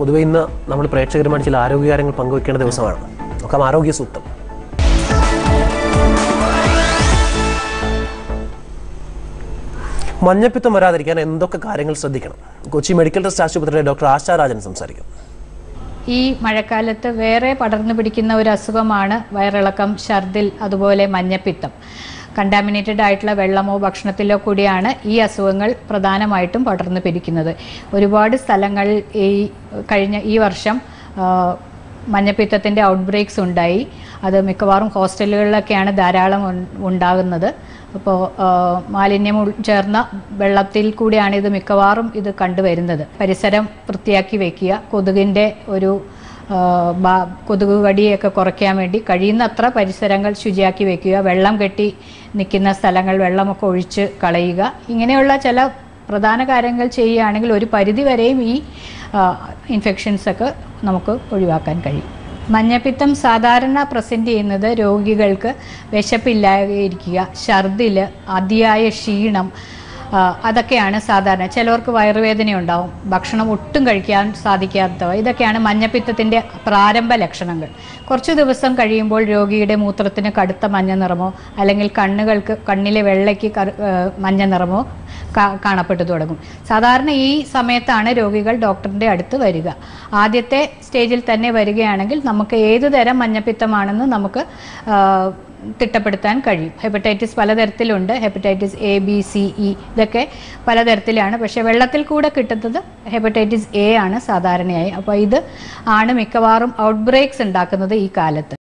പൊതുവെ ഇന്ന് നമ്മൾ പ്രേക്ഷകരുമായിട്ട് ചില ആരോഗ്യകാര്യങ്ങൾ പങ്കുവെക്കേണ്ട ദിവസമാണ്. നോക്കാം ആരോഗ്യ സൂത്രം മഞ്ഞപ്പിത്തം വരാതിരിക്കാൻ എന്തൊക്കെ കാര്യങ്ങൾ ശ്രദ്ധിക്കണം? കൊച്ചി മെഡിക്കൽ ട്രസ്റ്റ് ആശുപത്രിയിലെ ഡോക്ടർ ആശാരാജൻ സംസാരിക്കും. ഈ മഴക്കാലത്ത് വേറെ പടർന്നു പിടിക്കുന്ന ഒരു അസുഖമാണ് വയറിളക്കം ഛർദിൽ അതുപോലെ മഞ്ഞപ്പിത്തം. കണ്ടാമിനേറ്റഡ് ആയിട്ടുള്ള വെള്ളമോ ഭക്ഷണത്തിലോ കൂടിയാണ് ഈ അസുഖങ്ങൾ പ്രധാനമായിട്ടും പടർന്നു പിടിക്കുന്നത്. ഒരുപാട് സ്ഥലങ്ങൾ ഈ കഴിഞ്ഞ ഈ വർഷം മഞ്ഞപ്പിത്തത്തിന്റെ ഔട്ട് ഔട്ട്ബ്രേക്സ് ഉണ്ടായി. അത് മിക്കവാറും ഹോസ്റ്റലുകളിലൊക്കെയാണ് ധാരാളം ഉണ്ടാകുന്നത്. അപ്പോൾ മാലിന്യം ചേർന്ന വെള്ളത്തിൽ കൂടിയാണ് ഇത് മിക്കവാറും ഇത് കണ്ടുവരുന്നത്. പരിസരം വൃത്തിയാക്കി വയ്ക്കുക കൊതുകിന്റെ ഒരു കൊതുക് കടിയൊക്കെ കുറയ്ക്കാൻ വേണ്ടി കഴിയുന്നത്ര പരിസരങ്ങൾ ശുചിയാക്കി വെക്കുക. വെള്ളം കെട്ടി നിൽക്കുന്ന സ്ഥലങ്ങൾ വെള്ളമൊക്കെ ഒഴിച്ച് കളയുക. ഇങ്ങനെയുള്ള ചില പ്രധാന കാര്യങ്ങൾ ചെയ്യുകയാണെങ്കിൽ ഒരു പരിധി വരെയും ഈ ഇൻഫെക്ഷൻസൊക്കെ നമുക്ക് ഒഴിവാക്കാൻ കഴിയും. മഞ്ഞപ്പിത്തം സാധാരണ പ്രസന്റ് ചെയ്യുന്നത് രോഗികൾക്ക് വിശപ്പില്ലാതിരിക്കുക ഛർദിൽ അതിയായ ക്ഷീണം അതൊക്കെയാണ് സാധാരണ. ചിലവർക്ക് വയറുവേദന ഉണ്ടാവും. ഭക്ഷണം ഒട്ടും കഴിക്കാൻ സാധിക്കാത്തവ ഇതൊക്കെയാണ് മഞ്ഞപ്പിത്തത്തിന്റെ പ്രാരംഭ ലക്ഷണങ്ങൾ. കുറച്ച് ദിവസം കഴിയുമ്പോൾ രോഗിയുടെ മൂത്രത്തിന് കടുത്ത മഞ്ഞ നിറമോ അല്ലെങ്കിൽ കണ്ണുകൾക്ക് കണ്ണിലെ വെള്ളയ്ക്ക് മഞ്ഞ നിറമോ കാണപ്പെട്ടു തുടങ്ങും. സാധാരണ ഈ സമയത്താണ് രോഗികൾ ഡോക്ടറിന്റെ അടുത്ത് വരിക. ആദ്യത്തെ സ്റ്റേജിൽ തന്നെ വരികയാണെങ്കിൽ നമുക്ക് ഏതുതരം മഞ്ഞപ്പിത്തമാണെന്ന് നമുക്ക് തിട്ടപ്പെടുത്താൻ കഴിയും. Hepatitis പലതരത്തിലുണ്ട്. Hepatitis A B C E ഇതൊക്കെ പലതരത്തിലാണ്. പക്ഷേ വെള്ളത്തിൽ കൂടെ കിട്ടുന്നത് ഹെപ്പറ്റൈറ്റിസ് എ ആണ് സാധാരണയായി. അപ്പോൾ ഇത് ആണ് മിക്കവാറും ഔട്ട്ബ്രേക്സ് ഉണ്ടാക്കുന്നത് ഈ കാലത്ത്.